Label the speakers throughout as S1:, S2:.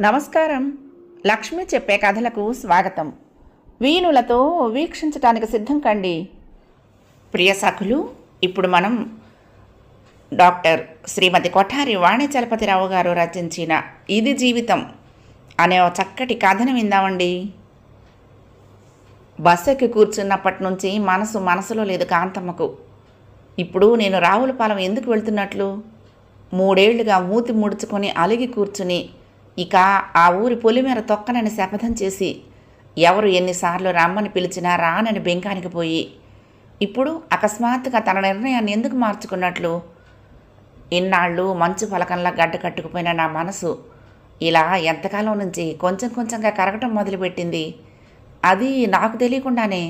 S1: నమస్కారం. లక్ష్మి చెప్పే కథలకు స్వాగతం. వీణులతో వీక్షించటానికి సిద్ధం కండి. ప్రియ సఖులు ఇప్పుడు మనం డాక్టర్ శ్రీమతి కొఠారి వాణిచలపతిరావు గారు రచించిన ఇది జీవితం అనే ఓ చక్కటి కథను విందామండి. బస్సెక్కి కూర్చున్నప్పటి నుంచి మనసు మనసులో లేదు కాంతమ్మకు. ఇప్పుడు నేను రావులపాలెం ఎందుకు వెళ్తున్నట్లు? మూడేళ్ళుగా మూతి ముడుచుకొని అలిగి కూర్చుని ఇక ఆ ఊరి పొలిమేర తొక్కనని శపథం చేసి ఎవరు ఎన్నిసార్లు రమ్మని పిలిచినా రానని బెంకానికి పోయి ఇప్పుడు అకస్మాత్తుగా తన నిర్ణయాన్ని ఎందుకు మార్చుకున్నట్లు? ఇన్నాళ్ళు మంచు పలకంలా గడ్డ కట్టుకుపోయిన నా మనసు ఇలా ఎంతకాలం నుంచి కొంచెం కొంచెంగా కరగటం మొదలుపెట్టింది. అది నాకు తెలియకుండానే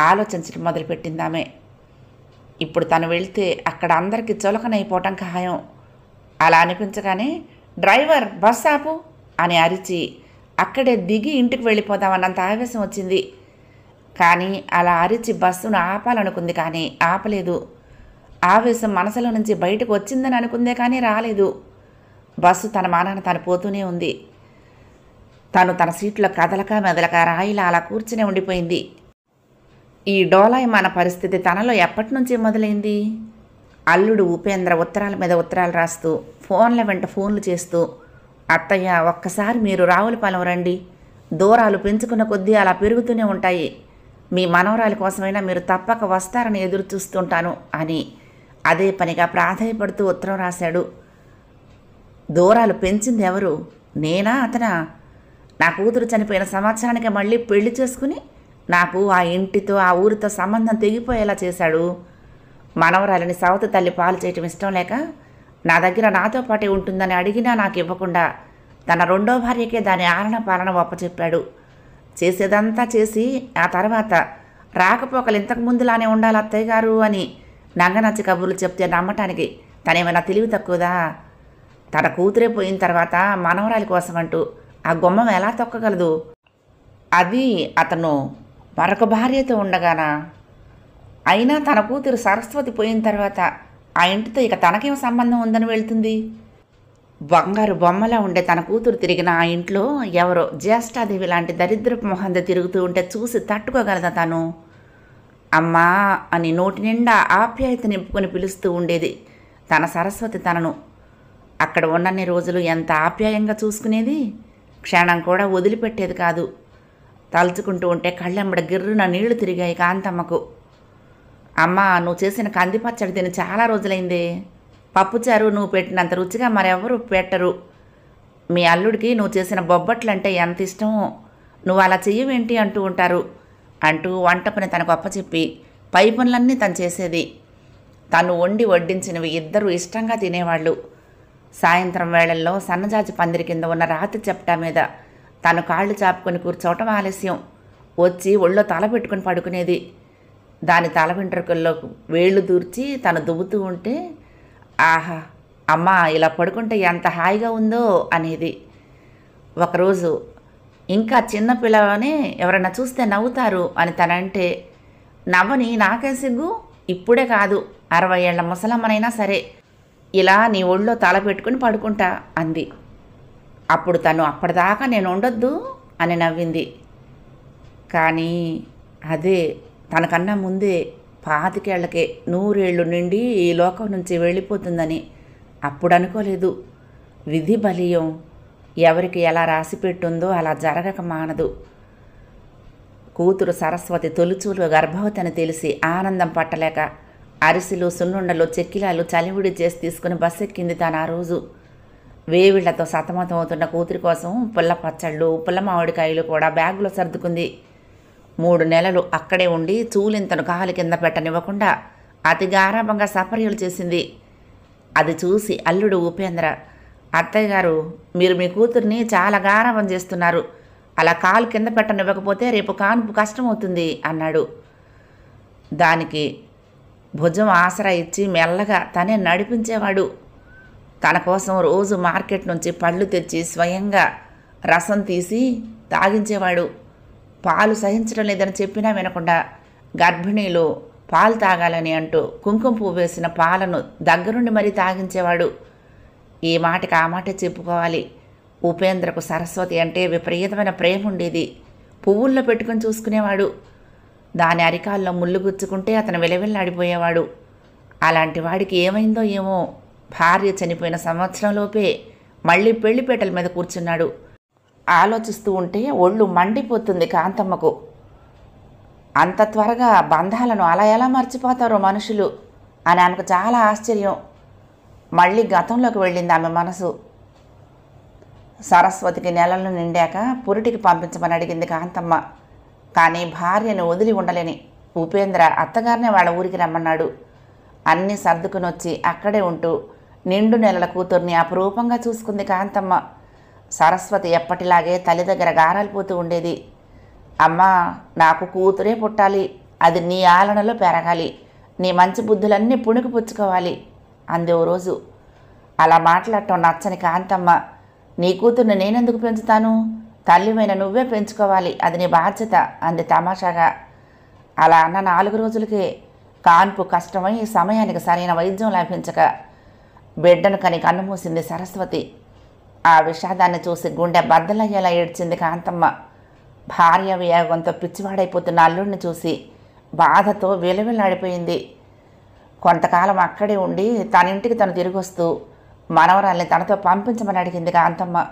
S1: ఆలోచించడం మొదలుపెట్టిందామే. ఇప్పుడు తను వెళ్తే అక్కడ అందరికీ చులకనైపోవటం ఖాయం. అలా అనిపించగానే డ్రైవర్ బస్ ఆపు అని అరిచి అక్కడే దిగి ఇంటికి వెళ్ళిపోదామన్నంత ఆవేశం వచ్చింది. కానీ అలా అరిచి బస్సును ఆపాలనుకుంది కానీ ఆపలేదు. ఆవేశం మనసులో నుంచి బయటకు వచ్చిందని అనుకుందే కానీ రాలేదు. బస్సు తన మానాన తను పోతూనే ఉంది. తను తన సీట్లో కదలక మెదలక రాయిలా అలా కూర్చునే ఉండిపోయింది. ఈ డోలాయమాన పరిస్థితి తనలో ఎప్పటి నుంచి మొదలైంది? అల్లుడు ఉపేంద్ర ఉత్తరాల మీద ఉత్తరాలు రాస్తూ ఫోన్ల వెంట ఫోన్లు చేస్తూ అత్తయ్య ఒక్కసారి మీరు రావులపాలెం రండి. దూరాలు పెంచుకున్న కొద్దీ అలా పెరుగుతూనే ఉంటాయి. మీ మనవరాలి కోసమైనా మీరు తప్పక వస్తారని ఎదురు చూస్తుంటాను అని అదే పనిగా ప్రాధాయపడుతూ ఉత్తరం రాశాడు. దూరాలు పెంచింది ఎవరు? నేనా అతనా? నా కూతురు చనిపోయిన సంవత్సరానికి మళ్ళీ పెళ్ళి చేసుకుని నాకు ఆ ఇంటితో ఆ ఊరితో సంబంధం తెగిపోయేలా చేశాడు. మనవరాలిని సవత తల్లి పాలు చేయటం ఇష్టం లేక నా దగ్గర నాతో పాటే ఉంటుందని అడిగినా నాకు ఇవ్వకుండా తన రెండో భార్యకే దాని ఆలన పాలన ఒప్పచెప్పాడు. చేసేదంతా చేసి ఆ తర్వాత రాకపోకలు ఇంతకు ముందులానే ఉండాలి అత్తయ్య గారు అని నంగనచ్చి కబుర్లు చెప్తే నమ్మటానికి తనేమైనా తెలివి తక్కువదా? తన కూతురే పోయిన తర్వాత మనవరాలి కోసం అంటూ ఆ గుమ్మం ఎలా తొక్కగలదు? అది అతను మరొక భార్యతో ఉండగానా? అయినా తన కూతురు సరస్వతి పోయిన తర్వాత ఆ ఇంటితో ఇక తనకేం సంబంధం ఉందని వెళ్తుంది? బంగారు బొమ్మలా ఉండే తన కూతురు తిరిగిన ఆ ఇంట్లో ఎవరో జ్యేష్ఠాదేవి లాంటి దరిద్రపు మొహంద తిరుగుతూ ఉంటే చూసి తట్టుకోగలదా తను? అమ్మా అని నోటి నిండా ఆప్యాయత నింపుకొని పిలుస్తూ ఉండేది తన సరస్వతి తనను. అక్కడ ఉన్నన్ని రోజులు ఎంత ఆప్యాయంగా చూసుకునేది? క్షణం కూడా వదిలిపెట్టేది కాదు. తలుచుకుంటూ ఉంటే కళ్ళెంబడ గిర్రున నీళ్ళు తిరిగాయి కాంతమ్మకు. అమ్మా నువ్వు చేసిన కంది పచ్చడి తిని చాలా రోజులైంది. పప్పుచారు నువ్వు పెట్టినంత రుచిగా మరెవరు పెట్టరు. మీ అల్లుడికి నువ్వు చేసిన బొబ్బట్లంటే ఎంత ఇష్టమో నువ్వు అలా చెయ్యవేంటి అంటూ ఉంటారు. అంటూ వంట పని తనకు అప్పచెప్పి పై పనులన్నీ తను చేసేది. తను వండి వడ్డించినవి ఇద్దరు ఇష్టంగా తినేవాళ్ళు. సాయంత్రం వేళల్లో సన్నజాజి పందిరి కింద ఉన్న రాతి చెప్టా మీద తను కాళ్ళు చాపుకొని కూర్చోవటం ఆలస్యం. వచ్చి ఒళ్ళో తల పెట్టుకుని పడుకునేది. దాని తల వెంట్రుకల్లో వేళ్ళు దూర్చి తను దువ్వుతూ ఉంటే ఆహా అమ్మా ఇలా పడుకుంటే ఎంత హాయిగా ఉందో అనేది. ఒకరోజు ఇంకా చిన్న పిల్లవనే ఎవరైనా చూస్తే నవ్వుతారు అని తనంటే నవ్వని నాకే సిగ్గు ఇప్పుడే కాదు అరవై ఏళ్ళ ముసలమ్మనైనా సరే ఇలా నీ ఒళ్ళో తల పెట్టుకుని పడుకుంటా అంది. అప్పుడు తను అప్పటిదాకా నేను ఉండొద్దు అని నవ్వింది. కానీ అదే తనకన్నా ముందే పాతికేళ్ళకే నూరేళ్ళు నిండి ఈ లోకం నుంచి వెళ్ళిపోతుందని అప్పుడు అనుకోలేదు విధి బలీయం ఎవరికి ఎలా రాసి పెట్టుందో అలా జరగక మానదు. కూతురు సరస్వతి తొలిచూలు గర్భవతి అని తెలిసి ఆనందం పట్టలేక అరిసెలు సున్నుండలు చెక్కిలాలు చలివిడి చేసి తీసుకుని బస్సు ఎక్కింది తాను ఆ రోజు. వేవిళ్ళతో సతమతం అవుతున్న కూతురి కోసం పుల్ల పచ్చళ్ళు పుల్ల మామిడికాయలు కూడా బ్యాగులో సర్దుకుంది. మూడు నెలలు అక్కడే ఉండి చూలింతను కాలు కింద పెట్టనివ్వకుండా అతి గారాభంగా సపర్యలు చేసింది. అది చూసి అల్లుడు ఉపేంద్ర అత్తయ్య గారు మీరు మీ కూతుర్ని చాలా గారాభం చేస్తున్నారు. అలా కాలు కింద పెట్టనివ్వకపోతే రేపు కాన్పు కష్టమవుతుంది అన్నాడు. దానికి భుజం ఆసరా ఇచ్చి మెల్లగా తనే నడిపించేవాడు. తన కోసం రోజు మార్కెట్ నుంచి పళ్ళు తెచ్చి స్వయంగా రసం తీసి తాగించేవాడు. పాలు సహించడం లేదని చెప్పినా వినకుండా గర్భిణీలు పాలు తాగాలని అంటూ కుంకుమ పువ్వు వేసిన పాలను దగ్గరుండి మరీ తాగించేవాడు. ఈ మాటకి ఆ మాట చెప్పుకోవాలి. ఉపేంద్రకు సరస్వతి అంటే విపరీతమైన ప్రేమ ఉండేది. పువ్వుల్లో పెట్టుకొని చూసుకునేవాడు. దాని అరికాల్లో ముళ్ళు గుచ్చుకుంటే అతను విలవిల్లాడిపోయేవాడు. అలాంటి వాడికి ఏమైందో ఏమో భార్య చనిపోయిన సంవత్సరంలోపే మళ్ళీ పెళ్ళిపేటల మీద కూర్చున్నాడు. ఆలోచిస్తూ ఉంటే ఒళ్ళు మండిపోతుంది కాంతమ్మకు. అంత త్వరగా బంధాలను అలా ఎలా మర్చిపోతారో మనుషులు అని ఆమెకు చాలా ఆశ్చర్యం. మళ్ళీ గతంలోకి వెళ్ళింది ఆమె మనసు. సరస్వతికి నెలలు నిండాక పురిటికి పంపించమని అడిగింది కాంతమ్మ. కానీ భార్యను వదిలి ఉండలేని ఉపేంద్ర అత్తగారినే వాళ్ళ ఊరికి రమ్మన్నాడు. అన్నీ సర్దుకుని వచ్చి అక్కడే ఉంటూ నిండు నెలల కూతుర్ని అపురూపంగా చూసుకుంది కాంతమ్మ. సరస్వతి ఎప్పటిలాగే తల్లి దగ్గర గారాలిపోతూ ఉండేది. అమ్మా నాకు కూతురే పుట్టాలి. అది నీ ఆలనలో పెరగాలి. నీ మంచి బుద్ధులన్నీ పుణుకు పుచ్చుకోవాలి. అంది ఓ రోజు. అలా మాట్లాడటం నచ్చని కాంతమ్మ. నీ కూతుర్ని నేనెందుకు పెంచుతాను? తల్లిమైన నువ్వే పెంచుకోవాలి. అది నీ బాధ్యత అంది తమాషాగా. అలా అన్న నాలుగు రోజులకే కాన్పు కష్టమై సమయానికి సరైన వైద్యం లభించక బిడ్డను కని కన్నుమూసింది సరస్వతి. ఆ విషాదాన్ని చూసి గుండె బద్దలయ్యేలా ఏడ్చింది కాంతమ్మ. భార్య వియోగంతో పిచ్చివాడైపోతున్న అల్లుడిని చూసి బాధతో విలవిల్లాడిపోయింది. కొంతకాలం అక్కడే ఉండి తన ఇంటికి తను తిరిగొస్తూ మనవరాల్ని తనతో పంపించమని అడిగింది కాంతమ్మ.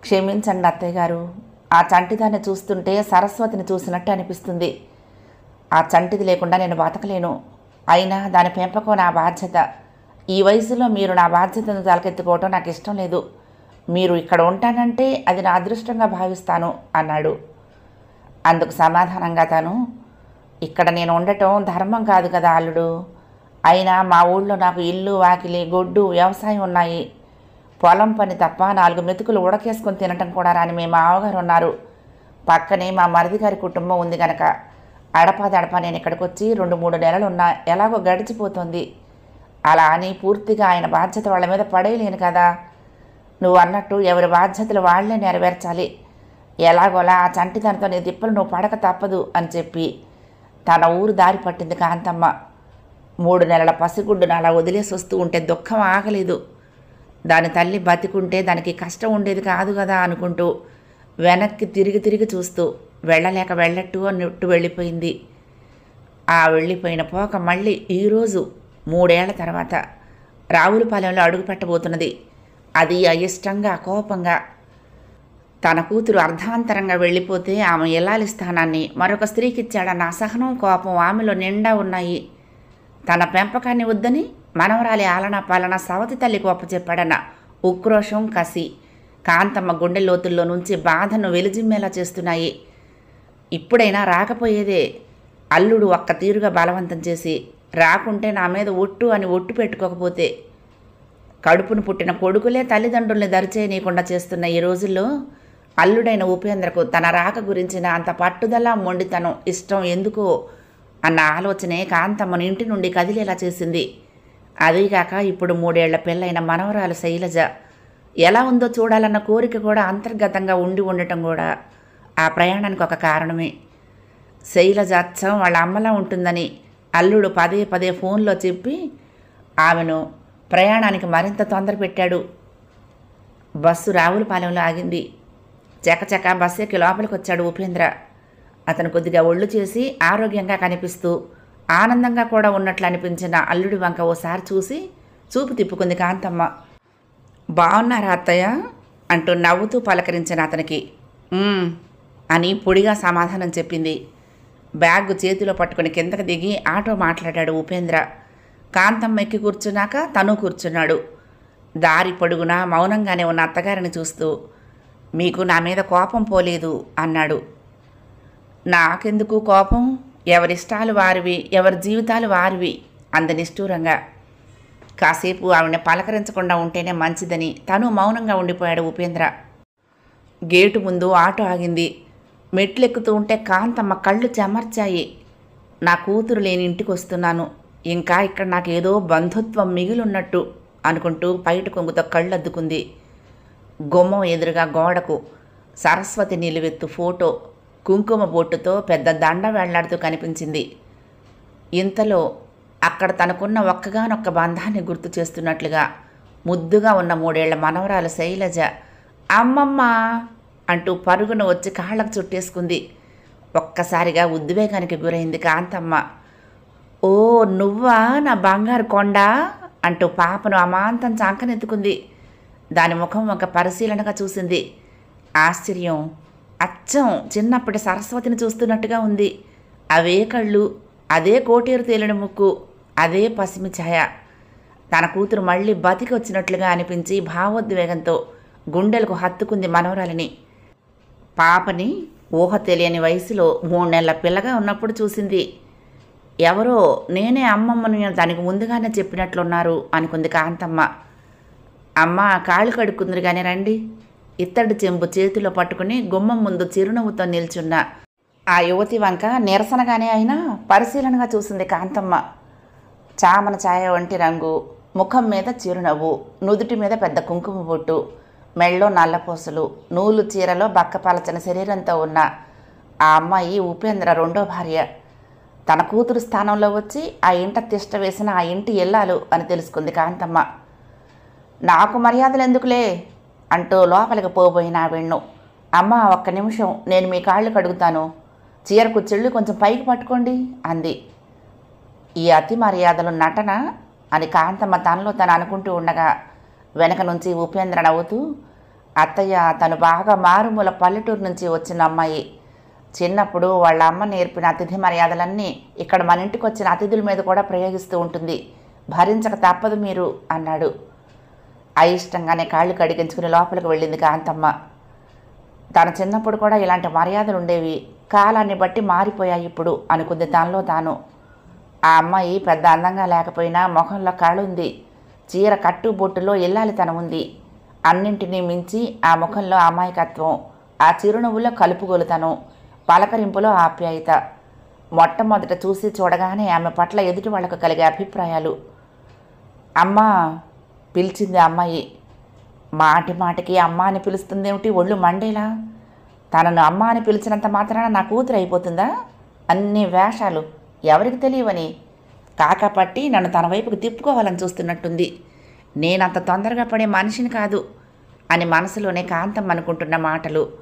S1: క్షమించండి అత్తయ్య గారు. ఆ చంటిదాన్ని చూస్తుంటే సరస్వతిని చూసినట్టు అనిపిస్తుంది. ఆ చంటిది లేకుండా నేను బతకలేను. అయినా దాని పెంపకం నా బాధ్యత. ఈ వయసులో మీరు నా బాధ్యతను తలకెత్తుకోవటం నాకు ఇష్టం లేదు. మీరు ఇక్కడ ఉంటానంటే అది నా అదృష్టంగా భావిస్తాను అన్నాడు. అందుకు సమాధానంగా తను ఇక్కడ నేను ఉండటం ధర్మం కాదు కదా అల్లుడు. అయినా మా ఊళ్ళో నాకు ఇల్లు వాకిలి గొడ్డు వ్యవసాయం ఉన్నాయి. పొలం పని తప్ప నాలుగు మెతుకులు ఉడకేసుకొని తినటం కూడా రాని మీ మావగారు ఉన్నారు. పక్కనే మా మరిది గారి కుటుంబం ఉంది గనక. అడపాదడపా నేను ఇక్కడికి వచ్చి రెండు మూడు నెలలు ఉన్నా ఎలాగో గడిచిపోతుంది. అలా అని పూర్తిగా ఆయన బాధ్యత వాళ్ళ మీద పడేయలేను కదా. నువ్వు అన్నట్టు ఎవరి బాధ్యతలు వాళ్ళే నెరవేర్చాలి. ఎలాగోలా ఆ చంటితనంతో నీ తిప్పలు నువ్వు పడక తప్పదు అని చెప్పి తన ఊరు దారి పట్టింది కాంతమ్మ. మూడు నెలల పసిగుడ్డును అలా వదిలేసి వస్తూ ఉంటే దుఃఖం ఆగలేదు. దాని తల్లి బతికుంటే దానికి కష్టం ఉండేది కాదు కదా అనుకుంటూ వెనక్కి తిరిగి తిరిగి చూస్తూ వెళ్ళలేక వెళ్ళట్టు అన్నట్టు వెళ్ళిపోయింది. ఆ వెళ్ళిపోయిన పోక మళ్ళీ ఈరోజు మూడేళ్ళ తర్వాత రావులపాలెంలో అడుగు పెట్టబోతున్నది. అది అయిష్టంగా కోపంగా. తన కూతురు అర్ధాంతరంగా వెళ్ళిపోతే ఆమె ఇల్లాలి స్థానాన్ని మరొక స్త్రీకిచ్చాడన్న అసహనం కోపం ఆమెలో నిండా ఉన్నాయి. తన పెంపకాన్ని వద్దని మనవరాలి ఆలన పాలన సవతి తల్లికి ఒప్పచెప్పాడన్న ఉక్రోషం కసి కాంతమ్మ గుండె లోతుల్లో నుంచి బాధను వెలిజిమ్మేలా చేస్తున్నాయి. ఇప్పుడైనా రాకపోయేదే అల్లుడు ఒక్క తీరుగా బలవంతం చేసి రాకుంటే నా మీద ఒట్టు అని ఒట్టు పెట్టుకోకపోతే కడుపును పుట్టిన కొడుకులే తల్లిదండ్రుల్ని దరిచేయనీయకుండా చేస్తున్న ఈ రోజుల్లో అల్లుడైన ఉపేంద్రకు తన రాక గురించిన అంత పట్టుదల మొండితనం ఇష్టం ఎందుకో అన్న ఆలోచనే కాంతమ్మను ఇంటి నుండి కదిలేలా చేసింది. అదీగాక ఇప్పుడు మూడేళ్ళ పెళ్ళైన మనవరాలు శైలజ ఎలా ఉందో చూడాలన్న కోరిక కూడా అంతర్గతంగా ఉండి ఉండటం కూడా ఆ ప్రయాణానికి ఒక కారణమే. శైలజ అచ్చం వాళ్ళ అమ్మలా ఉంటుందని అల్లుడు పదే పదే ఫోన్లో చెప్పి ఆమెను ప్రయాణానికి మరింత తొందర పెట్టాడు. బస్సు రావులపాలెంలో ఆగింది. చకచక బస్సు ఎక్కి లోపలికి వచ్చాడు ఉపేంద్ర. అతను కొద్దిగా ఒళ్ళు చేసి ఆరోగ్యంగా కనిపిస్తూ ఆనందంగా కూడా ఉన్నట్లు అనిపించిన అల్లుడి వంక ఓసారి చూసి చూపు తిప్పుకుంది కాంతమ్మ. బాగున్నారా అత్తయ్య? అంటూ నవ్వుతూ పలకరించిన అతనికి. అని పొడిగా సమాధానం చెప్పింది. బ్యాగ్ చేతిలో పట్టుకుని కిందకు దిగి ఆటో మాట్లాడాడు ఉపేంద్ర. కాంతమ్మ ఎక్కి కూర్చున్నాక తను కూర్చున్నాడు. దారి పొడుగునా మౌనంగానే ఉన్న అత్తగారిని చూస్తూ మీకు నా మీద కోపం పోలేదు అన్నాడు. నాకెందుకు కోపం? ఎవరిష్టాలు వారివి ఎవరి జీవితాలు వారివి అంద నిష్ఠూరంగా. కాసేపు ఆవిడని పలకరించకుండా ఉంటేనే మంచిదని తను మౌనంగా ఉండిపోయాడు ఉపేంద్ర. గేటు ముందు ఆటో ఆగింది. మెట్లెక్కుతూ ఉంటే కాంతమ్మ కళ్ళు చెమర్చాయి. నా కూతురు లేని ఇంటికి వస్తున్నాను. ఇంకా ఇక్కడ నాకు ఏదో బంధుత్వం మిగిలిన్నట్టు అనుకుంటూ పైట కొంగుతో కళ్ళు అద్దుకుంది గుమ్మం ఎదురుగా గోడకు సరస్వతి నిలువెత్తు ఫోటో కుంకుమ బొట్టుతో పెద్ద దండ వెళ్ళాడుతూ కనిపించింది. ఇంతలో అక్కడ తనకున్న ఒక్కగానొక్క బంధాన్ని గుర్తు చేస్తున్నట్లుగా ముద్దుగా ఉన్న మూడేళ్ళ మనవరాలు శైలజ అమ్మమ్మ! అంటూ పరుగున వచ్చి కాళ్ళకు చుట్టేసుకుంది. ఒక్కసారిగా ఉద్వేగానికి గురైంది కాంతమ్మ. ఓ నువ్వా నా బంగారు కొండ? అంటూ పాపను అమాంతం చాంకనెత్తుకుంది. దాని ముఖం ఒక పరిశీలనగా చూసింది. ఆశ్చర్యం. అచ్చం! చిన్నప్పటి సరస్వతిని చూస్తున్నట్టుగా ఉంది. అవే కళ్ళు అదే కోటేరు తేలిన ముక్కు అదే పసిమి ఛాయ. తన కూతురు మళ్ళీ బతికి వచ్చినట్లుగా అనిపించి భావోద్వేగంతో గుండెలకు హత్తుకుంది మనవరాలిని. పాపని ఊహ తెలియని వయసులో మూడు నెలల పిల్లగా ఉన్నప్పుడు చూసింది. ఎవరో నేనే అమ్మమ్మను దానికి ముందుగానే చెప్పినట్లున్నారు అనుకుంది కాంతమ్మ. అమ్మ కాళ్ళు కడుక్కుందరు కానీ రండి. ఇత్తడి చెంబు చేతిలో పట్టుకుని గుమ్మం ముందు చిరునవ్వుతో నిల్చున్న ఆ యువతి వంక నిరసనగానే అయినా పరిశీలనగా చూసింది కాంతమ్మ. చామన ఛాయ వంటి రంగు ముఖం మీద చిరునవ్వు నుదుటి మీద పెద్ద కుంకుమ బొట్టు మెళ్ళో నల్లపూసలు నూలు చీరలో బక్కపలచన శరీరంతో ఉన్న ఆ అమ్మాయి ఉపేంద్ర రెండో భార్య. తన కూతురు స్థానంలో వచ్చి ఆ ఇంట తిష్ట వేసిన ఆ ఇంటి ఎల్లాలు అని తెలుసుకుంది కాంతమ్మ. నాకు మర్యాదలు ఎందుకులే? అంటూ లోపలికి పోబోయిన ఆ వెన్ను. అమ్మ ఒక్క నిమిషం నేను మీ కాళ్ళు కడుగుతాను చీర కుచ్చిళ్ళు కొంచెం పైకి పట్టుకోండి అంది. ఈ అతి మర్యాదలు నటన? అని కాంతమ్మ తనలో తను అనుకుంటూ ఉండగా వెనక నుంచి ఉపేంద్ర నవ్వుతూ అత్తయ్య తను బాగా మారుమూల పల్లెటూరు నుంచి వచ్చిన అమ్మాయి. చిన్నప్పుడు వాళ్ళ అమ్మ నేర్పిన అతిథి మర్యాదలన్నీ ఇక్కడ మన ఇంటికి వచ్చిన అతిథుల మీద కూడా ప్రయోగిస్తూ ఉంటుంది. భరించక తప్పదు మీరు అన్నాడు. అయిష్టంగానే కాళ్ళు కడిగించుకుని లోపలికి వెళ్ళింది కాంతమ్మ. తన చిన్నప్పుడు కూడా ఇలాంటి మర్యాదలు ఉండేవి. కాలాన్ని బట్టి మారిపోయాయి ఇప్పుడు అనుకుంది తనలో తాను. ఆ అమ్మాయి పెద్ద అందంగా లేకపోయినా మొహంలో కాళ్ళుంది చీర కట్టు బొట్టులో ఉంది. అన్నింటినీ మించి ఆ ముఖంలో అమాయకత్వం ఆ చిరునవ్వులో కలుపుగొలుతను పలకరింపులో ఆప్యాయత. మొట్టమొదట చూసి చూడగానే ఆమె పట్ల ఎదుటి వాళ్ళకు కలిగే అభిప్రాయాలు. అమ్మ పిలిచింది అమ్మాయి. మాటి మాటికి అమ్మ అని పిలుస్తుందేమిటి ఒళ్ళు మండేలా? తనను అమ్మ అని పిలిచినంత మాత్రాన నా కూతురు అయిపోతుందా? అన్ని వేషాలు ఎవరికి తెలియవని? కాకపట్టి నన్ను తన వైపుకు తిప్పుకోవాలని చూస్తున్నట్టుంది. నేనంత తొందరగా పడే మనిషిని కాదు అని మనసులోనే కాంతం అనుకుంటున్న మాటలు.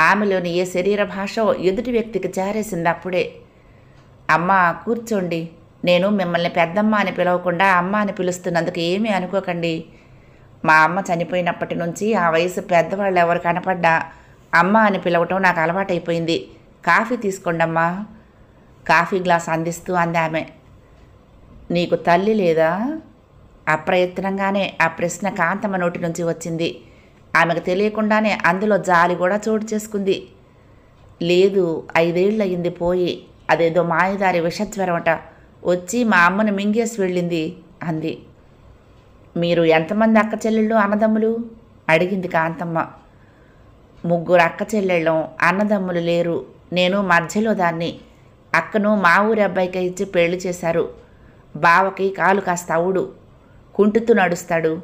S1: ఆమెలోని ఏ శరీర భాషో ఎదుటి వ్యక్తికి చేరేసింది అప్పుడే అమ్మ కూర్చోండి. నేను మిమ్మల్ని పెద్దమ్మ అని పిలవకుండా అమ్మ అని పిలుస్తున్నందుకు ఏమీ అనుకోకండి. మా అమ్మ చనిపోయినప్పటి నుంచి ఆ వయసు పెద్దవాళ్ళు ఎవరు కనపడ్డా అమ్మ అని పిలవటం నాకు అలవాటైపోయింది. కాఫీ తీసుకోండమ్మా. కాఫీ గ్లాస్ అందిస్తూ అంది ఆమె నీకు తల్లి లేదా? అప్రయత్నంగానే ఆ ప్రశ్న కాంతమ్మ నోటి నుంచి వచ్చింది. ఆమెకు తెలియకుండానే అందులో జాలి కూడా చోటు చేసుకుంది. లేదు ఐదేళ్ళయింది పోయి అదేదో మాయదారి విషజ్వరమట. వచ్చి మా అమ్మను మింగేసి వెళ్ళింది అంది. మీరు ఎంతమంది అక్క చెల్లెళ్ళు అన్నదమ్ములు? అడిగింది కాంతమ్మ. ముగ్గురు అక్క చెల్లెళ్ళం అన్నదమ్ములు లేరు. నేను మధ్యలో దాన్ని. అక్కను మా ఊరి అబ్బాయికి ఇచ్చి పెళ్ళి చేశారు. బావకి కాలు కాస్త అవుడు కుంటుతూ నడుస్తాడు.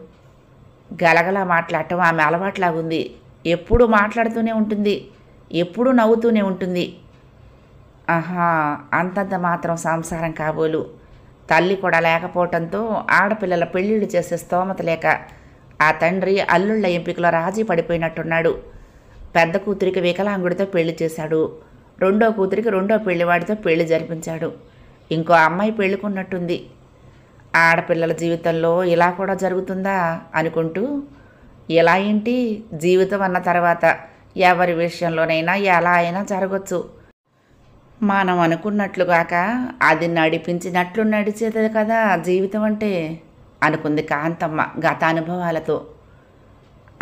S1: గలగలా మాట్లాడటం ఆమె అలవాట్లాగుంది. ఎప్పుడూ మాట్లాడుతూనే ఉంటుంది. ఎప్పుడూ నవ్వుతూనే ఉంటుంది. ఆహా అంతంత మాత్రం సంసారం కాబోలు. తల్లి కూడా లేకపోవటంతో ఆడపిల్లల పెళ్ళిళ్ళు చేసే స్తోమత లేక ఆ తండ్రి అల్లుళ్ళ ఎంపికలో రాజీ పడిపోయినట్టున్నాడు. పెద్ద కూతురికి వికలాంగుడితో పెళ్ళి చేశాడు. రెండో కూతురికి రెండో పెళ్ళివాడితో పెళ్ళి జరిపించాడు. ఇంకో అమ్మాయి పెళ్ళికున్నట్టుంది ఆడపిల్లల జీవితంలో ఇలా కూడా జరుగుతుందా అనుకుంటూ ఇలా ఏంటి జీవితం అన్న తర్వాత ఎవరి విషయంలోనైనా ఎలా అయినా జరగచ్చు. మనం అనుకున్నట్లుగాక అది నడిపించినట్లు నడిచేది కదా జీవితం అంటే అనుకుంది కాంతమ్మ గత అనుభవాలతో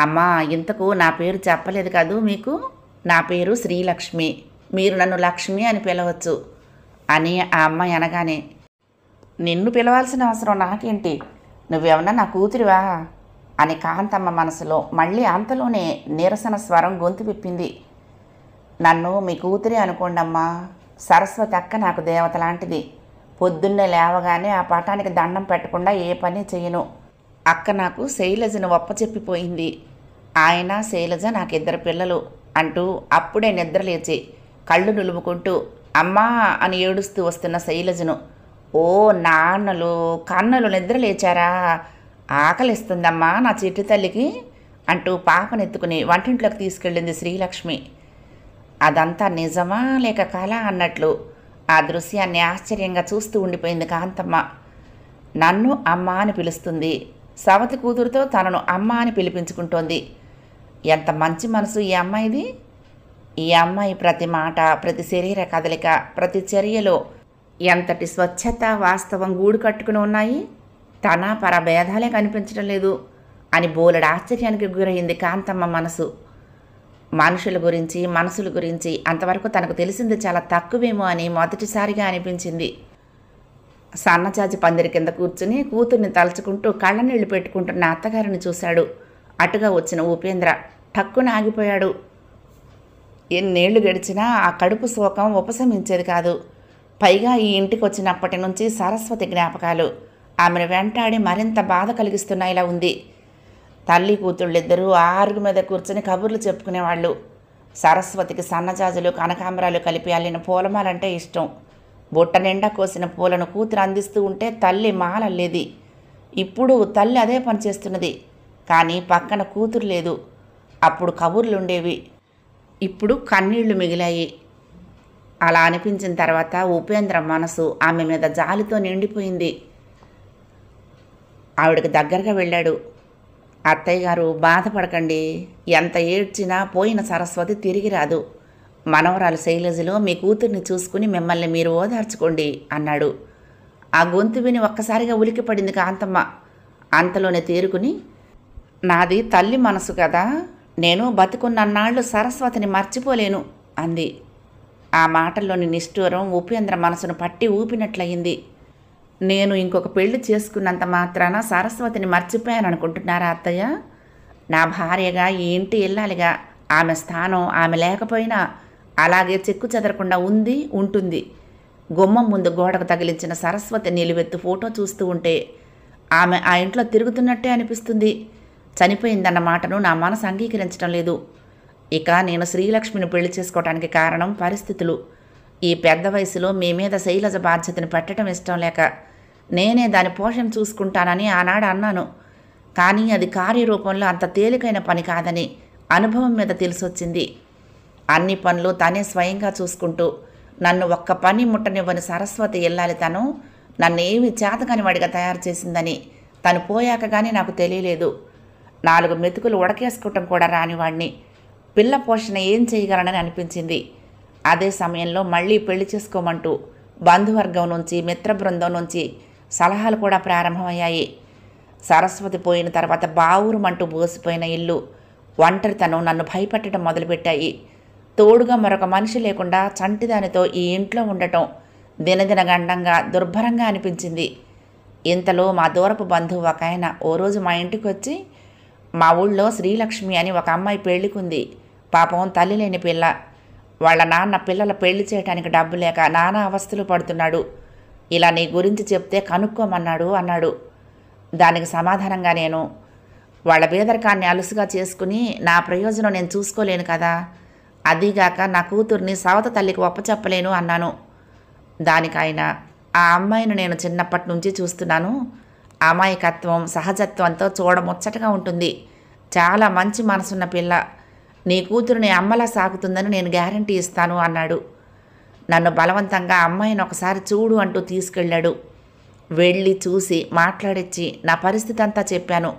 S1: అమ్మా ఇంతకు నా పేరు చెప్పలేదు కదూ మీకు? నా పేరు శ్రీలక్ష్మి. మీరు నన్ను లక్ష్మి అని పిలవచ్చు. అని ఆ అమ్మాయి అనగానే నిన్ను పిలవాల్సిన అవసరం నాకేంటి? నువ్వేమన్నా నా కూతురివా? అని కాంతమ్మ మనసులో మళ్ళీ అంతలోనే నిరసన స్వరం గొంతు విప్పింది. నన్ను మీ కూతురి అనుకోండమ్మా. సరస్వతి అక్క నాకు దేవత లాంటిది. పొద్దున్నే లేవగానే ఆ పటానికి దండం పెట్టకుండా ఏ పని చేయను. అక్క నాకు శైలజను ఒప్పచెప్పిపోయింది. ఆయన శైలజ నాకిద్దరు పిల్లలు అంటూ అప్పుడే నిద్రలేచి కళ్ళు నులుముకుంటూ అమ్మా అని ఏడుస్తూ వస్తున్న శైలజను ఓ నాన్నలు కన్నులు నిద్ర లేచారా? ఆకలిస్తుందమ్మా నా చిట్టి తల్లికి అంటూ పాపనెత్తుకుని వంటింట్లోకి తీసుకెళ్ళింది శ్రీలక్ష్మి. అదంతా నిజమా లేక కళ అన్నట్లు ఆ దృశ్యాన్ని ఆశ్చర్యంగా చూస్తూ ఉండిపోయింది కాంతమ్మ. నన్ను అమ్మ అని పిలుస్తుంది. సవతి కూతురుతో తనను అమ్మ అని పిలిపించుకుంటోంది. ఎంత మంచి మనసు ఈ అమ్మాయిది? ఈ అమ్మాయి ప్రతి మాట ప్రతి శరీర కదలిక ప్రతి చర్యలో ఎంతటి స్వచ్ఛత వాస్తవం గూడు కట్టుకుని ఉన్నాయి? తన పరభేదాలే కనిపించడం లేదు అని బోలెడు ఆశ్చర్యానికి గురైంది కాంతమ్మ మనసు. మనుషుల గురించి మనసుల గురించి అంతవరకు తనకు తెలిసింది చాలా తక్కువేమో అని మొదటిసారిగా అనిపించింది. సన్నజాజి పందిరి కింద కూర్చుని కూతుర్ని తలుచుకుంటూ కళ్ళనీళ్ళు పెట్టుకుంటున్న అత్తగారిని చూశాడు. అటుగా వచ్చిన ఉపేంద్ర టక్కున ఆగిపోయాడు. ఎన్నేళ్ళు గడిచినా ఆ కడుపు శోకం ఉపశమించేది కాదు. పైగా ఈ ఇంటికి వచ్చినప్పటి నుంచి సరస్వతి జ్ఞాపకాలు. ఆమెను వెంటాడి మరింత బాధ కలిగిస్తున్నాయిలా ఉంది. తల్లి కూతుళ్ళిద్దరూ ఆరుగు మీద కూర్చొని కబుర్లు చెప్పుకునేవాళ్ళు. సరస్వతికి సన్నజాజులు కనకాంబరాలు కలిపి అల్లిన పూలమాలంటే ఇష్టం. బుట్ట నిండా కోసిన పూలను కూతురు అందిస్తూ ఉంటే తల్లి మాలల్లేది. ఇప్పుడు తల్లి అదే పని చేస్తున్నది. కానీ పక్కన కూతురు లేదు. అప్పుడు కబుర్లుండేవి. ఇప్పుడు కన్నీళ్ళు మిగిలాయి. అలా అనిపించిన తర్వాత ఉపేంద్ర మనసు ఆమె మీద జాలితో నిండిపోయింది. ఆవిడకి దగ్గరగా వెళ్ళాడు. అత్తయ్య గారు బాధపడకండి. ఎంత ఏడ్చినా పోయిన సరస్వతి తిరిగి రాదు. మనవరాలు శైలజలో మీ కూతుర్ని చూసుకుని మిమ్మల్ని మీరు ఓదార్చుకోండి అన్నాడు. ఆ గొంతు విని ఒక్కసారిగా ఉలికిపడింది కాంతమ్మ. అంతలోనే తేరుకుని నాది తల్లి మనసు కదా. నేను బతుకున్నన్నాళ్ళు సరస్వతిని మర్చిపోలేను అంది. ఆ మాటల్లోని నిష్ఠూరం ఉపేంద్ర మనసును పట్టి ఊపినట్లయింది. నేను ఇంకొక పెళ్ళి చేసుకున్నంత మాత్రాన సరస్వతిని మర్చిపోయాను అనుకుంటున్నారా అత్తయ్య? నా భార్యగా ఈ ఇంటి ఇల్లాలిగా ఆమె స్థానం ఆమె లేకపోయినా అలాగే చెక్కు చెదరకుండా ఉంది ఉంటుంది. గుమ్మం ముందు గోడకు తగిలించిన సరస్వతి నిలువెత్తు ఫోటో చూస్తూ ఉంటే ఆమె ఆ ఇంట్లో తిరుగుతున్నట్టే అనిపిస్తుంది. చనిపోయిందన్న మాటను నా మనసు అంగీకరించడం లేదు. ఇక నేను శ్రీలక్ష్మిని పెళ్ళి చేసుకోవటానికి కారణం పరిస్థితులు. ఈ పెద్ద వయసులో మీ మీద శైలజ బాధ్యతను పెట్టడం ఇష్టం లేక నేనే దాని పోషణ చూసుకుంటానని ఆనాడు అన్నాను. కానీ అది కార్యరూపంలో అంత తేలికైన పని కాదని అనుభవం మీద తెలిసొచ్చింది. అన్ని పనులు తనే స్వయంగా చూసుకుంటూ నన్ను ఒక్క పని ముట్టనివ్వని సరస్వతి ఇల్లాలి తను నన్ను ఏమి చేతకాని వాడిగా తయారు చేసిందని తను పోయాక కానీ నాకు తెలియలేదు. నాలుగు మెతుకులు ఉడకేసుకోవటం కూడా రానివాడిని పిల్ల పోషణ ఏం చేయగలనని అనిపించింది. అదే సమయంలో మళ్ళీ పెళ్ళి చేసుకోమంటూ బంధువర్గం నుంచి మిత్ర బృందం నుంచి సలహాలు కూడా ప్రారంభమయ్యాయి. సరస్వతి పోయిన తర్వాత బావురుమంటూ బోసిపోయిన ఇల్లు ఒంటరితనం నన్ను భయపెట్టడం మొదలుపెట్టాయి. తోడుగా మరొక మనిషి లేకుండా చంటిదానితో ఈ ఇంట్లో ఉండటం దినదిన గండంగా దుర్భరంగా అనిపించింది. ఇంతలో మా దూరపు బంధువు ఒక ఆయన ఓ రోజు మా ఇంటికి వచ్చి మా ఊళ్ళో శ్రీలక్ష్మి అని ఒక అమ్మాయి పెళ్ళికుంది. పాపం తల్లి లేని పిల్ల. వాళ్ళ నాన్న పిల్లల పెళ్ళి చేయడానికి డబ్బు లేక నానా అవస్థలు పడుతున్నాడు. ఇలా నీ గురించి చెప్తే కనుక్కోమన్నాడు అన్నాడు. దానికి సమాధానంగా నేను వాళ్ళ బేదరికాన్ని అలుసుగా చేసుకుని నా ప్రయోజనం నేను చూసుకోలేను కదా. అదీగాక నా కూతుర్ని సవత తల్లికి ఒప్పచెప్పలేను అన్నాను. దానికైనా ఆ అమ్మాయిని నేను చిన్నప్పటి నుంచి చూస్తున్నాను. అమాయకత్వం సహజత్వంతో చూడముచ్చటగా ఉంటుంది. చాలా మంచి మనసున్న పిల్ల. నీ కూతురుని అమ్మలా సాగుతుందని నేను గ్యారంటీ ఇస్తాను అన్నాడు. నన్ను బలవంతంగా అమ్మాయిని ఒకసారి చూడు అంటూ తీసుకెళ్ళాడు. వెళ్ళి చూసి మాట్లాడిచ్చి నా పరిస్థితి అంతా చెప్పాను.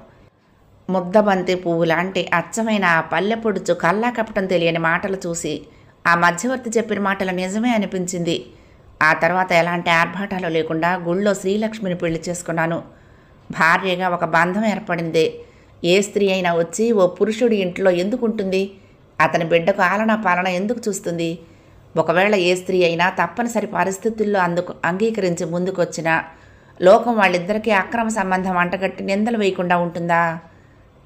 S1: ముద్దబంతి పువ్వు లాంటి అచ్చమైన ఆ పల్లె పొడుచు కల్లా కప్పటం తెలియని మాటలు చూసి ఆ మధ్యవర్తి చెప్పిన మాటలు నిజమే అనిపించింది. ఆ తర్వాత ఎలాంటి ఆర్భాటాలు లేకుండా గుళ్ళో శ్రీలక్ష్మిని పెళ్ళి చేసుకున్నాను. భార్యగా ఒక బంధం ఏర్పడింది. ఏ స్త్రీ అయినా వచ్చి ఓ పురుషుడి ఇంట్లో ఎందుకు ఉంటుంది? అతని బిడ్డకు ఆలనా పాలన ఎందుకు చూస్తుంది? ఒకవేళ ఏ స్త్రీ అయినా తప్పనిసరి పరిస్థితుల్లో అందుకు అంగీకరించి ముందుకొచ్చినా లోకం వాళ్ళిద్దరికీ అక్రమ సంబంధం అంటగట్టి నిందలు వేయకుండా ఉంటుందా?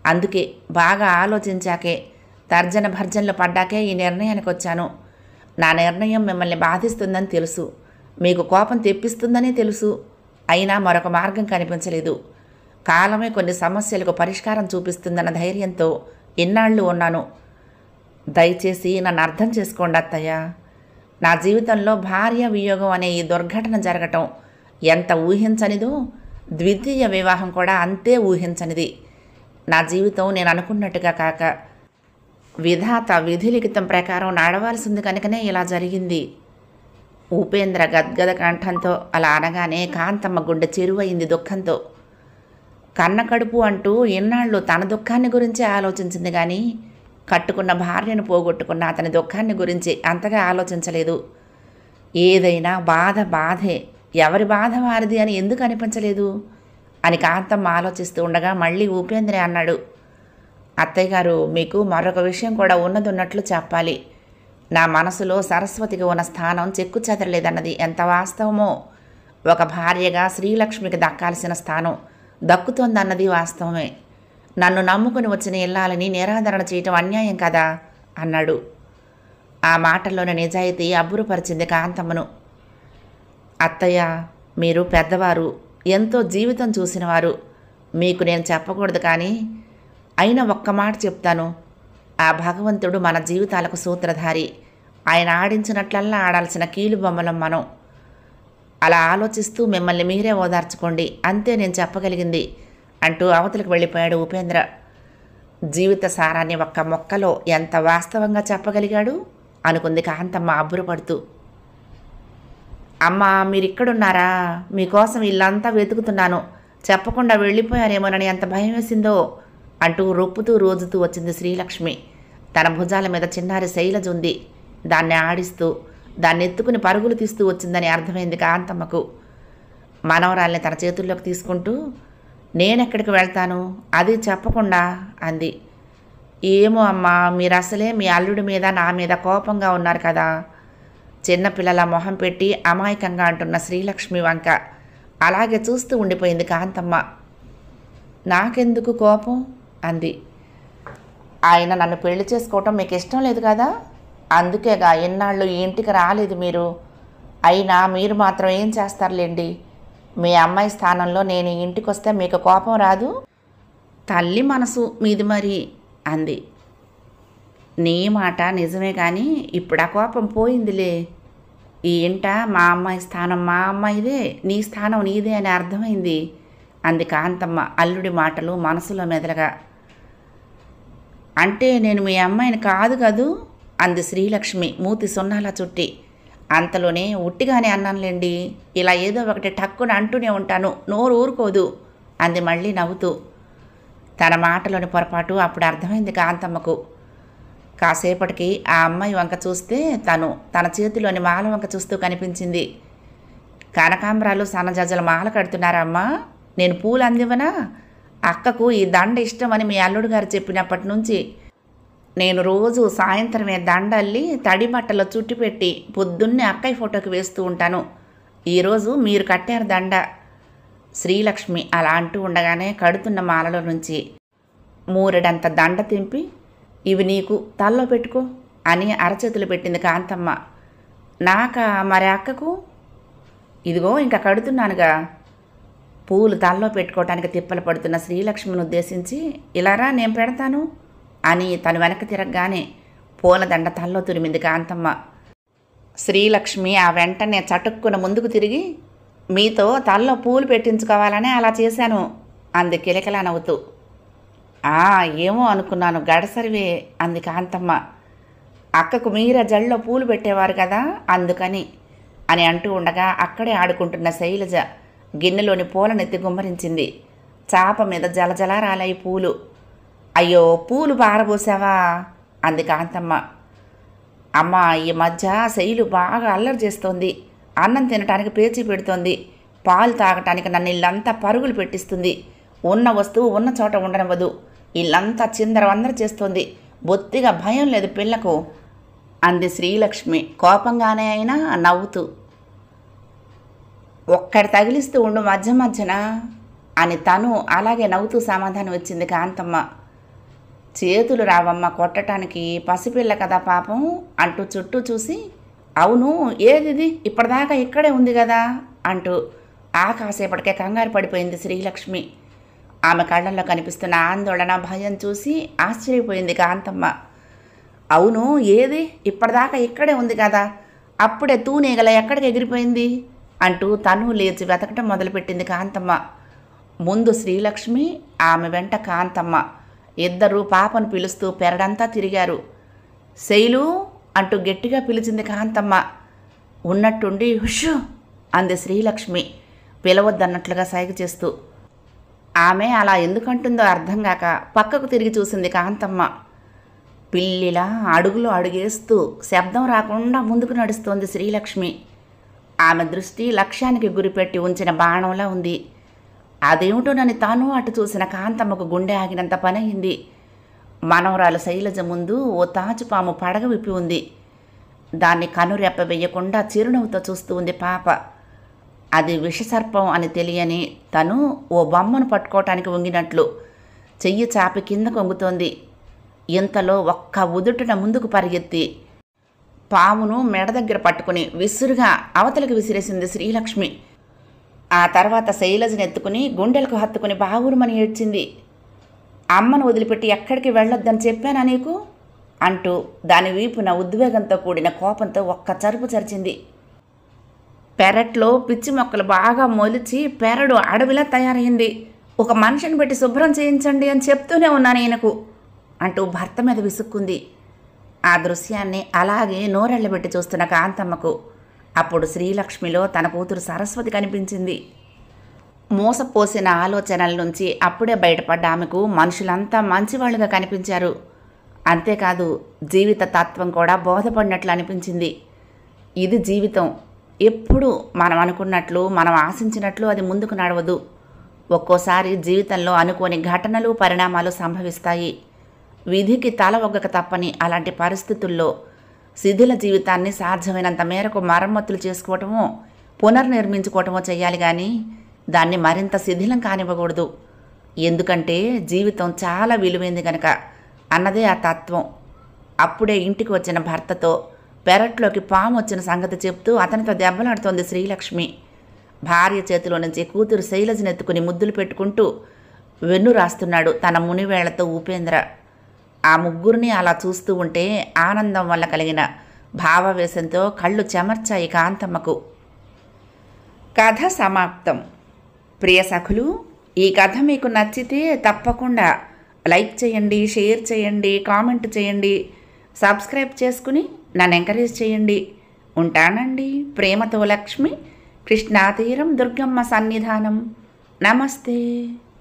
S1: అందుకే బాగా ఆలోచించాకే తర్జన భర్జనలు పడ్డాకే ఈ నిర్ణయానికి వచ్చాను. నా నిర్ణయం మిమ్మల్ని బాధిస్తుందని తెలుసు. మీకు కోపం తెప్పిస్తుందని తెలుసు. అయినా మరొక మార్గం కనిపించలేదు. కాలమే కొన్ని సమస్యలకు పరిష్కారం చూపిస్తుందన్న ధైర్యంతో ఇన్నాళ్ళు ఉన్నాను. దయచేసి నన్ను అర్థం చేసుకోండి అత్తయ్య. నా జీవితంలో భార్య వియోగం అనే ఈ దుర్ఘటన జరగటం ఎంత ఊహించనిదో ద్వితీయ వివాహం కూడా అంతే ఊహించనిది. నా జీవితం నేను అనుకున్నట్టుగా కాక విధాత విధిలిఖితం ప్రకారం నడవాల్సింది కనుకనే ఇలా జరిగింది. ఉపేంద్ర గద్గద కంఠంతో అలా అనగానే కాంతమ్మ గుండె చెరువయింది దుఃఖంతో. కన్న కడుపు అంటూ ఇన్నాళ్ళు తన దుఃఖాన్ని గురించే ఆలోచించింది కానీ కట్టుకున్న భార్యను పోగొట్టుకున్న అతని దుఃఖాన్ని గురించి అంతగా ఆలోచించలేదు. ఏదైనా బాధ బాధే. ఎవరి బాధ వారిది అని ఎందుకు అనిపించలేదు? అని కాంతమ్మ ఆలోచిస్తూ ఉండగా మళ్ళీ ఉపేంద్రే అన్నాడు. అత్తయ్య గారు మీకు మరొక విషయం కూడా ఉన్నదున్నట్లు చెప్పాలి. నా మనసులో సరస్వతికి ఉన్న స్థానం చెక్కు చెదరలేదన్నది ఎంత వాస్తవమో. ఒక భార్యగా శ్రీలక్ష్మికి దక్కాల్సిన స్థానం. దక్కుతోందన్నది వాస్తవమే. నన్ను నమ్ముకుని వచ్చిన ఇల్లాలని నిరాదరణ చేయటం అన్యాయం కదా? అన్నాడు. ఆ మాటల్లోని నిజాయితీ అబ్బురుపరిచింది కాంతమ్మను. అత్తయ్య మీరు పెద్దవారు ఎంతో జీవితం చూసినవారు. మీకు నేను చెప్పకూడదు కానీ అయినా ఒక్క మాట చెప్తాను. ఆ భగవంతుడు మన జీవితాలకు సూత్రధారి. ఆయన ఆడించినట్లల్లా ఆడాల్సిన కీలుబొమ్మలం మనం. అలా ఆలోచిస్తూ మిమ్మల్ని మీరే ఓదార్చుకోండి. అంతే నేను చెప్పగలిగింది అంటూ అవతలకు వెళ్ళిపోయాడు ఉపేంద్ర. జీవిత సారాన్ని ఒక్క మొక్కలో ఎంత వాస్తవంగా చెప్పగలిగాడు? అనుకుంది కాంతమ్మ అబ్బురపడుతూ. అమ్మా మీరిక్కడున్నారా? మీకోసం ఇల్లంతా వెతుకుతున్నాను. చెప్పకుండా వెళ్ళిపోయారేమోనని ఎంత భయం వేసిందో అంటూ రొప్పుతూ రోజుతూ వచ్చింది శ్రీలక్ష్మి. తన భుజాల మీద చిన్నారి శైలజ ఉంది. దాన్ని ఆడిస్తూ దాన్ని ఎత్తుకుని పరుగులు తీస్తూ వచ్చిందని అర్థమైంది కాంతమ్మకు. మనవరాల్ని తన చేతుల్లోకి తీసుకుంటూ నేనెక్కడికి వెళ్తాను? అది చెప్పకుండా అంది. ఏమో అమ్మా మీరు అసలే మీ అల్లుడి మీద నా మీద కోపంగా ఉన్నారు కదా. చిన్నపిల్లల మొహం పెట్టి అమాయకంగా అంటున్న శ్రీలక్ష్మి వంక. అలాగే చూస్తూ ఉండిపోయింది కాంతమ్మ. నాకెందుకు కోపం? అంది. ఆయన నన్ను పెళ్ళి చేసుకోవటం మీకు ఇష్టం లేదు కదా. అందుకేగా ఎన్నాళ్ళు ఈ ఇంటికి రాలేదు మీరు. అయినా మీరు మాత్రం ఏం చేస్తారులేండి? మీ అమ్మాయి స్థానంలో నేను ఇంటికి వస్తే మీకు కోపం రాదు? తల్లి మనసు మీది మరి అంది. నీ మాట నిజమే కానీ ఇప్పుడు ఆ కోపం పోయిందిలే. ఈ ఇంట మా అమ్మాయి స్థానం మా అమ్మాయిదే నీ స్థానం నీదే అని అర్థమైంది అంది కాంతమ్మ అల్లుడి మాటలు మనసులో మెదలగా. అంటే నేను మీ అమ్మాయిని కాదు కదూ? అంది శ్రీలక్ష్మి మూతి సున్నాలా చుట్టి. అంతలోనే ఉట్టిగానే అన్నానులేండి ఇలా ఏదో ఒకటి టక్కున అంటూనే ఉంటాను నోరు ఊరుకోదు అంది మళ్ళీ నవ్వుతూ. తన మాటలోని పొరపాటు అప్పుడు అర్థమైంది కాంతమ్మకు. కాసేపటికి ఆ అమ్మాయి వంక చూస్తే తను తన చేతిలోని మాల వంక చూస్తూ కనిపించింది. కనకాంబరాలు సన్నజాజల మాల కడుతున్నారమ్మా నేను పూలు అందివనా అక్కకు ఈ దండ ఇష్టమని మీ అల్లుడు గారు చెప్పినప్పటి నుంచి నేను రోజు సాయంత్రమే దండ అల్లి తడి బట్టలో చుట్టిపెట్టి పొద్దున్నే అక్కయ్య ఫోటోకి వేస్తూ ఉంటాను. ఈరోజు మీరు కట్టారు దండ. శ్రీలక్ష్మి అలా అంటూ ఉండగానే కడుతున్న మాలలో నుంచి మూరెడంత దండ తెంపి ఇవి నీకు తల్లో పెట్టుకో అని అరచేతులు పెట్టింది కాంతమ్మ. నాకా మరి అక్కకు? ఇదిగో ఇంకా కడుతున్నానుగా. పూలు తల్లో పెట్టుకోవటానికి తిప్పలు పడుతున్న శ్రీలక్ష్మిని ఉద్దేశించి ఇలారా నేను పెడతాను. అని తను వెనక్కి తిరగగానే పూలదండ తల్లో తురిమింది కాంతమ్మ. శ్రీలక్ష్మి ఆ వెంటనే చటుక్కున ముందుకు తిరిగి మీతో తల్లో పూలు పెట్టించుకోవాలనే అలా చేశాను అంది కిలకిలా నవ్వుతూ. ఆ ఏమో అనుకున్నాను గడసరివే అంది కాంతమ్మ. అక్కకు మీర జల్లో పూలు పెట్టేవారు కదా అందుకని అని అంటూ ఉండగా అక్కడే ఆడుకుంటున్న శైలజ గిన్నెలోని పూలనెత్తి గుమ్మరించింది. చాప మీద జలజల రాలాయి పూలు అయ్యో పూలు పారబోసావా? అంది కాంతమ్మ. అమ్మ ఈ మధ్య శైలు బాగా అల్లరి చేస్తోంది. అన్నం తినటానికి పేచీ పెడుతోంది. పాలు తాగటానికి నన్ను ఇల్లంతా పరుగులు పెట్టిస్తుంది. ఉన్న వస్తువు ఉన్న చోట ఉండనివ్వదు. ఇల్లంతా చిందరవందర చేస్తోంది. బొత్తిగా భయం లేదు పిల్లకు అంది శ్రీలక్ష్మి. కోపంగానే అయినా నవ్వుతూ. ఒక్కడి తగిలిస్తూ ఉండు మధ్య మధ్యన అని తను అలాగే నవ్వుతూ సమాధానం వచ్చింది కాంతమ్మ. చేతులు రావమ్మ కొట్టటానికి పసిపిల్ల కదా పాపం అంటూ చుట్టూ చూసి అవును ఏదిది? ఇప్పటిదాకా ఇక్కడే ఉంది కదా అంటూ ఆ కాసేపటికే కంగారు పడిపోయింది శ్రీలక్ష్మి. ఆమె కళ్ళల్లో కనిపిస్తున్న ఆందోళన భయం చూసి ఆశ్చర్యపోయింది కాంతమ్మ. అవును ఏది? ఇప్పటిదాకా ఇక్కడే ఉంది కదా అప్పుడే తూనేగల ఎక్కడికి ఎగిరిపోయింది? అంటూ తను లేచి వెతకటం మొదలుపెట్టింది కాంతమ్మ. ముందు శ్రీలక్ష్మి ఆమె వెంట కాంతమ్మ. ఇద్దరూ పాపను పిలుస్తూ పెరడంతా తిరిగారు. శైలు అంటూ గట్టిగా పిలిచింది కాంతమ్మ ఉన్నట్టుండి హుషు అంది శ్రీలక్ష్మి పిలవద్దన్నట్లుగా సైగ చేస్తూ. ఆమె అలా ఎందుకంటుందో అర్థం కాక పక్కకు తిరిగి చూసింది కాంతమ్మ. పిల్లిలా అడుగులు అడుగేస్తూ శబ్దం రాకుండా ముందుకు నడుస్తోంది శ్రీలక్ష్మి. ఆమె దృష్టి లక్ష్యానికి గురిపెట్టి ఉంచిన బాణంలా ఉంది. అదేమిటోనని తాను అటు చూసిన కాంతమ్మకు గుండె ఆగినంత పనయింది. మనవరాలు శైలజ ముందు ఓ తాచుపాము పడగ విప్పి ఉంది. దాన్ని కనురెప్ప వేయకుండా చిరునవ్వుతో చూస్తూ ఉంది పాప. అది విషసర్పం అని తెలియని తను ఓ బొమ్మను పట్టుకోవటానికి వంగినట్లు చెయ్యి చాపి కింద కొంగుతోంది ఇంతలో ఒక్క ఉదుటున ముందుకు పరిగెత్తి పామును మెడ దగ్గర పట్టుకుని విసురుగా అవతలికి విసిరేసింది శ్రీలక్ష్మి. ఆ తర్వాత శైలజని ఎత్తుకుని గుండెలకు హత్తుకుని బావురుమని ఏడ్చింది. అమ్మను వదిలిపెట్టి ఎక్కడికి వెళ్ళొద్దని చెప్పానా నీకు? అంటూ దాని వీపున ఉద్వేగంతో కూడిన కోపంతో ఒక్క చరుపు చరిచింది. పెరట్లో పిచ్చి మొక్కలు బాగా మొలిచి పెరడు అడవిలా తయారైంది. ఒక మనిషిని పెట్టి శుభ్రం చేయించండి అని చెప్తూనే ఉన్నాను ఈయనకు అంటూ భర్త మీద విసుక్కుంది. ఆ దృశ్యాన్ని అలాగే నోరెళ్ళబెట్టి చూస్తున్న కాంతమ్మకు అప్పుడు శ్రీలక్ష్మిలో తన కూతురు సరస్వతి కనిపించింది. మోసపోసిన ఆలోచనల నుంచి అప్పుడే బయటపడ్డ ఆమెకు మనుషులంతా మంచివాళ్ళుగా కనిపించారు. అంతేకాదు జీవిత తత్వం కూడా బోధపడినట్లు అనిపించింది. ఇది జీవితం. ఎప్పుడు మనం అనుకున్నట్లు మనం ఆశించినట్లు అది ముందుకు నడవదు. ఒక్కోసారి జీవితంలో అనుకోని ఘటనలు పరిణామాలు సంభవిస్తాయి. విధికి తల ఒగ్గక తప్పని అలాంటి పరిస్థితుల్లో శిథిల జీవితాన్ని సాధ్యమైనంత మేరకు మరమ్మతులు చేసుకోవటమో పునర్నిర్మించుకోవటమో చేయాలి కానీ దాన్ని మరింత శిథిలం కానివ్వకూడదు. ఎందుకంటే జీవితం చాలా విలువైంది కనుక అన్నదే ఆ తత్వం. అప్పుడే ఇంటికి వచ్చిన భర్తతో పెరట్లోకి పాము వచ్చిన సంగతి చెప్తూ అతనితో దెబ్బలాడుతోంది శ్రీలక్ష్మి. భార్య చేతిలో నుంచి కూతురు శైలజ ఎత్తుకుని ముద్దులు పెట్టుకుంటూ వెన్ను రాస్తున్నాడు తన మునివేళ్ళతో ఉపేంద్ర. ఆ ముగ్గురిని అలా చూస్తూ ఉంటే ఆనందం వల్ల కలిగిన భావావేశంతో కళ్ళు చెమర్చాయి కాంతమ్మకు. కథ సమాప్తం. ప్రియ సఖులు ఈ కథ మీకు నచ్చితే తప్పకుండా లైక్ చేయండి షేర్ చేయండి కామెంట్ చేయండి సబ్స్క్రైబ్ చేసుకుని నన్ను ఎంకరేజ్ చేయండి. ఉంటానండి ప్రేమతో లక్ష్మి కృష్ణాతీరం దుర్గమ్మ సన్నిధానం. నమస్తే.